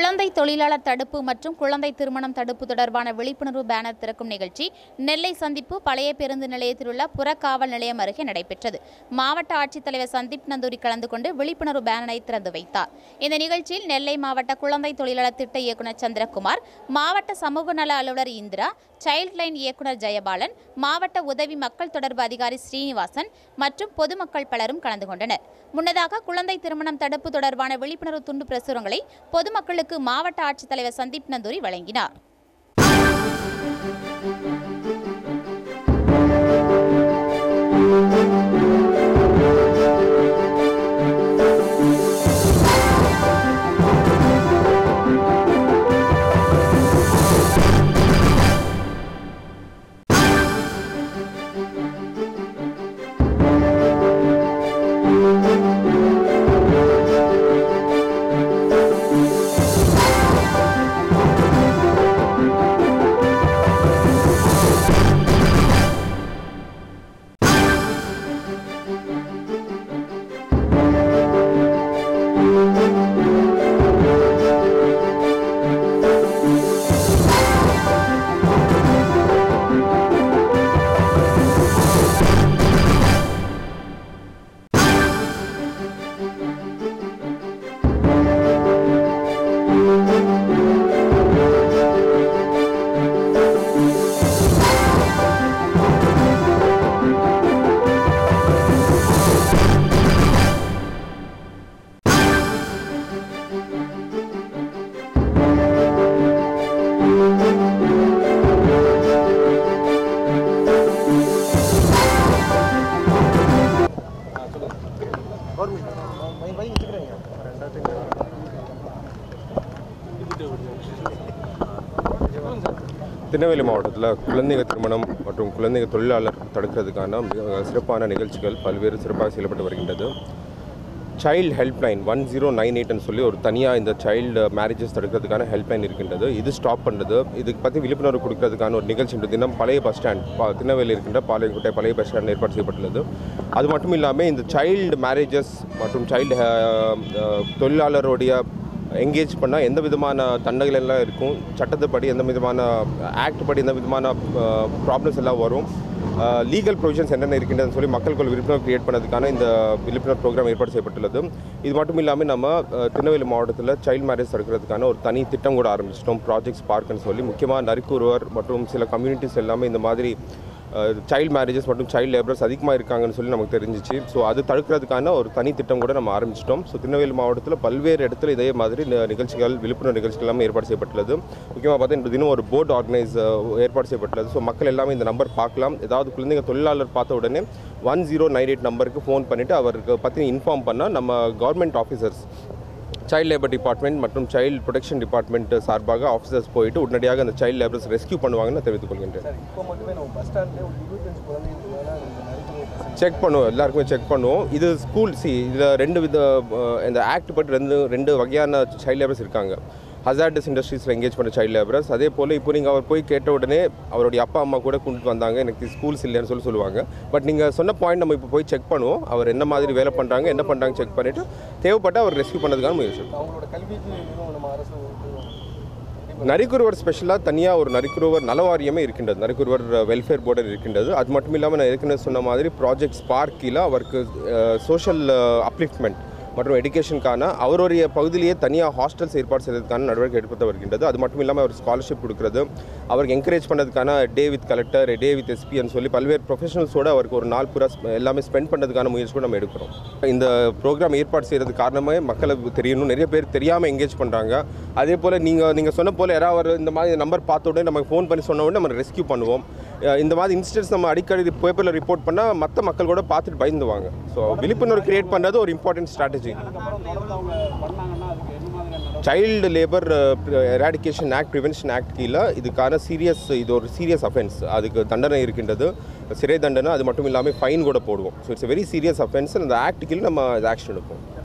தொழிலாளர் தடுப்பு மற்றும் குழந்தை திருமணம் தடுப்பு தொடர்பான விழிப்புணர்வு பேனர் திறக்கும் நிகழ்ச்சி நெல்லை சந்திப்பு பழைய பேருந்து நிலையத்தில் உள்ள புறக்காவல் நிலையம் அருகே நடைபெற்றது. மாவட்ட ஆட்சித்தலைவர் சந்தீப் நந்தூரி கலந்து கொண்டு விழிப்புணர்வு பேனரை திறந்து வைத்தார். இந்த நிகழ்ச்சியில் நெல்லை மாவட்ட குழந்தை தொழிலாளர் திட்ட இயக்குநர் சந்திரகுமார் மாவட்ட சமூக நல அலுவலர் இந்திரா சைல்ட் லைன் இயக்குநர் ஜெயபாலன் மாவட்ட உதவி மக்கள் தொடர்பு அதிகாரி ஸ்ரீனிவாசன் மற்றும் பொதுமக்கள் பலரும் கலந்து கொண்டனர். முன்னதாக குழந்தை திருமணம் தடுப்பு தொடர்பான விழிப்புணர்வு துண்டு பிரசுரங்களை பொதுமக்களுக்கு மாவட்ட ஆட்சித்தலைவர் சந்தீப் நந்தூரி வழங்கினார். திருநெல்வேலி மாவட்டத்தில் குழந்தைங்க திருமணம் மற்றும் குழந்தைங்க தொழிலாளர் தடுக்கிறதுக்கான மிக சிறப்பான நிகழ்ச்சிகள் பல்வேறு சிறப்பாக செயல்பட்டு வருகின்றது. Child helpline one zero nine எயிட்னு சொல்லி ஒரு தனியாக இந்த சைல்டு மேரேஜஸ் தடுக்கிறதுக்கான ஹெல்ப்லைன் இருக்கின்றது. இது ஸ்டாப் பண்ணுறது இதுக்கு பற்றி விழிப்புணர்வு கொடுக்கறதுக்கான ஒரு நிகழ்ச்சி தினம் பழைய பஸ் ஸ்டாண்ட் பா திருநெல்வேலி இருக்கின்ற பாளையங்கோட்டை பழைய பஸ் ஸ்டாண்ட் ஏற்பாடு செய்யப்பட்டுள்ளது. அது மட்டும் இல்லாமல் இந்த சைல்டு மேரேஜஸ் மற்றும் சைல்டு தொழிலாளருடைய என்கேஜ் பண்ணால் எந்த விதமான தண்டைகள் எல்லாம் இருக்கும்? சட்டத்துப்படி எந்த விதமான ஆக்ட் படி எந்த விதமான ப்ராப்ளம்ஸ் எல்லாம் வரும்? லீகல் ப்ரொவிஷன்ஸ் என்னென்ன இருக்கின்றதுன்னு சொல்லி மக்களுக்கு விழிப்புணர்வு கிரியேட் பண்ணதுக்கான இந்த விழிப்புணர்வு ப்ரோக்ராம் ஏற்பாடு செய்யப்பட்டுள்ளது. இது மட்டும் இல்லாமல் நம்ம திருநெல்வேலி மாவட்டத்தில் சைல்டு மேரேஜ் தடுக்கிறதுக்கான ஒரு தனி திட்டம் கூட ஆரம்பிச்சிட்டோம். ப்ராஜெக்ட்ஸ் பார்க்குன்னு சொல்லி. முக்கியமாக நரிக்கூறுவர் மற்றும் சில கம்யூனிட்டிஸ் எல்லாமே இந்த மாதிரி சைல்டு மேரேஜஸ் மற்றும் சைல்டு லேபரர்ஸ் அதிகமாக இருக்காங்கன்னு சொல்லி நமக்கு தெரிஞ்சிச்சு. ஸோ அது தடுக்கிறதுக்கான ஒரு தனி திட்டம் கூட நம்ம ஆரம்பிச்சிட்டோம். ஸோ திருநெல்வேலி மாவட்டத்தில் பல்வேறு இடத்துல இதே மாதிரி நிகழ்ச்சிகள் விழிப்புணர்வு நிகழ்ச்சிகள் எல்லாமே ஏற்பாடு செய்யப்பட்டுள்ளது. முக்கியமாக பார்த்தீங்கன்னா தினம் ஒரு போர்டு ஆர்கனைஸ் ஏற்பாடு செய்யப்பட்டுள்ளது. ஸோ மக்கள் எல்லாமே இந்த நம்பர் பார்க்கலாம். ஏதாவது குழந்தைங்க தொழிலாளர் பார்த்த உடனே ஒன் ஜீரோ நைன் எயிட் நம்பருக்கு ஃபோன் பண்ணிவிட்டு அவருக்கு பற்றி இன்ஃபார்ம் பண்ணால் நம்ம government officers child labour department மற்றும் சைல்டு ப்ரொடெக்ஷன் டிபார்ட்மெண்ட் சார்பாக ஆஃபீஸர்ஸ் போயிட்டு உடனடியாக அந்த சைல்டு லேபர்ஸ் ரெஸ்க்யூ பண்ணுவாங்கன்னு தெரிவித்துக் கொள்கின்றேன். செக் பண்ணுவோம் எல்லாருக்குமே செக் பண்ணுவோம். இது ஸ்கூல் சி இதில் ரெண்டு வித இந்த ஆக்ட் பற்றி ரெண்டு ரெண்டு வகையான சைல்டு லேபர்ஸ் இருக்காங்க. ஹசார்டஸ் இண்டஸ்ட்ரீஸில் எங்கேஜ் பண்ண சைல்டு லேபரர்ஸ் அதே போல் இப்போ நீங்கள் அவர் போய் கேட்ட உடனே அவருடைய அப்பா அம்மா கூட கொண்டுட்டு வந்தாங்க. எனக்கு ஸ்கூல்ஸ் இல்லைன்னு சொல்லி சொல்லுவாங்க. பட் நீங்கள் சொன்ன பாயிண்ட் நம்ம இப்போ போய் செக் பண்ணுவோம். அவர் என்ன மாதிரி வேலை பண்ணுறாங்க என்ன பண்ணுறாங்க செக் பண்ணிவிட்டு தேவைப்பட்ட அவர் ரெஸ்க்யூ பண்ணதுக்கான முயற்சி நரிக்குருவர் ஸ்பெஷலாக தனியாக ஒரு நரிக்குருவர் நலவாரியமே இருக்கின்றது. நரிக்குருவர் வெல்ஃபேர் போர்டு இருக்கின்றது. அது மட்டும் இல்லாமல் நான் ஏற்கனவே சொன்ன மாதிரி ப்ராஜெக்ட் ஸ்பார்க்கில் அவருக்கு சோஷியல் அப்லிஃப்ட்மெண்ட் மற்றும் எடுக்கேஷனுக்கான அவருடைய பகுதியிலேயே தனியாக ஹாஸ்டல்ஸ் ஏற்பாடு செய்வதற்கான நடவடிக்கை எடுப்பது வருகின்றது. அது மட்டும் இல்லாமல் அவர் ஸ்காலர்ஷிப் கொடுக்குறது. அவருக்கு encourage பண்ணதுக்கான day with collector day with எஸ்பின்னு சொல்லி பல்வேறு ப்ரொஃபஷனல்ஸோட அவருக்கு ஒரு நாள் பூரா எல்லாமே ஸ்பெண்ட் பண்ணுறதுக்கான முயற்சி கூட நம்ம எடுக்கிறோம். இந்த ப்ரோக்ராம் ஏற்பாடு செய்கிறது காரணமே மக்களுக்கு தெரியணும். நிறைய பேர் தெரியாமல் என்கேஜ் பண்ணுறாங்க அதே போல் நீங்கள் நீங்கள் சொன்ன போல் யாராவது இந்த மாதிரி நம்பர் பார்த்த உடனே நமக்கு ஃபோன் பண்ணி சொன்ன உடனே நம்ம ரெஸ்க்யூ பண்ணுவோம். இந்த மாதிரி இன்சிடென்ட்ஸ் நம்ம அடிக்கடி பேப்பரில் ரிப்போர்ட் பண்ணால் மற்ற மக்கள் கூட பார்த்துட்டு பயந்துவாங்க. ஸோ விழிப்புணர்வு கிரியேட் பண்ணுறது ஒரு important strategy child labour eradication act prevention act கீழே இதுக்கான சீரியஸ் இது ஒரு சீரியஸ் அஃபென்ஸ் அதுக்கு தண்டனை இருக்கின்றது. சிறை தண்டனை அது மட்டும் இல்லாமல் ஃபைன் கூட போடுவோம். So it's very serious offence அந்த ஆக்ட் கீழே நம்ம ஆக்ஷன் எடுப்போம்.